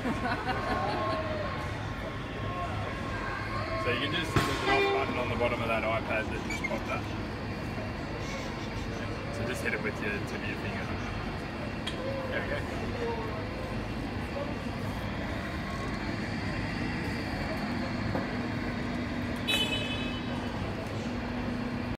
so you can just, there's an off button on the bottom of that iPad that just popped up. So just hit it with your tip of your finger.